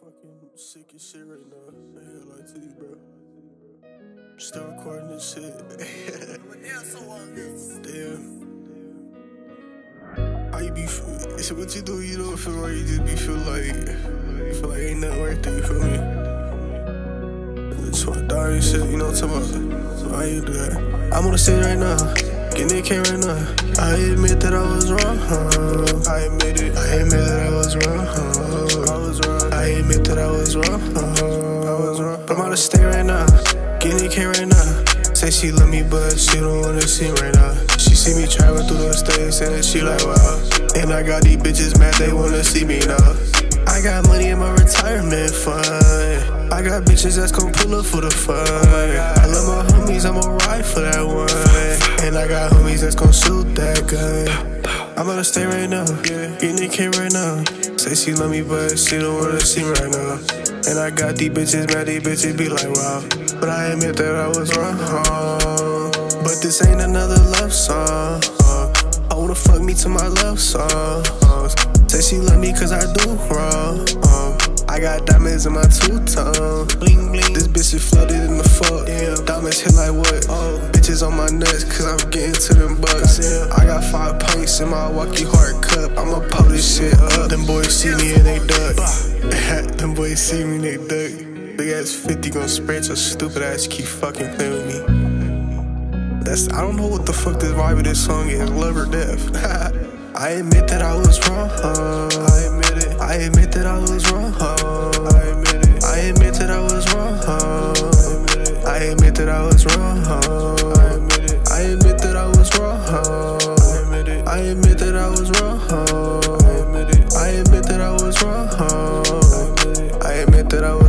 fucking sick as shit right now. I ain't gonna you, bro. Still recording this shit. Damn. You be? It's what you do. You don't feel right. You just be feel like feel like ain't nothing right there. You feel me? It's my dying shit. You know what I'm talking about? So I ain't do that. I'm on the stage right now. Getting it right now. I admit that I was wrong. I admit it. I admit that I was wrong. I'm on the stage right now. Getting it right now. Say she love me, but she don't wanna see me right now. She see me traveling through the states, and she like, wow. And I got these bitches mad, they wanna see me now. I got money in my retirement fund. I got bitches that's gon' pull up for the fun. I love my homies, I'ma ride for that one. And I got homies that's gon' shoot that gun. I'm to stay right now, getting K right now. Say she love me, but she don't wanna see me right now. And I got these bitches mad, these bitches be like, wow. But I admit that I was wrong. But this ain't another love song. I wanna fuck me to my love song. Say she love me cause I do wrong. I got diamonds in my two tone. Bling bling. This bitch is flooded in the fuck. Damn. Diamonds hit like what? Oh. Bitches on my nuts cause I'm getting to them bucks. I got five pints in my Wockhardt cup. I'ma pull this shit up. Them boys see me and they duck. them boys see me and they duck. Big ass 50 gon' spread your stupid ass keep fucking playing with me. That's I don't know what the fuck this vibe of this song is, love or death. I admit that I was wrong. I admit it. I admit that I was wrong. that I was wrong. I admit it. I admit that I was wrong. I admit it. I admit that I was wrong. I admit it. I admit that I was wrong. I admit that I was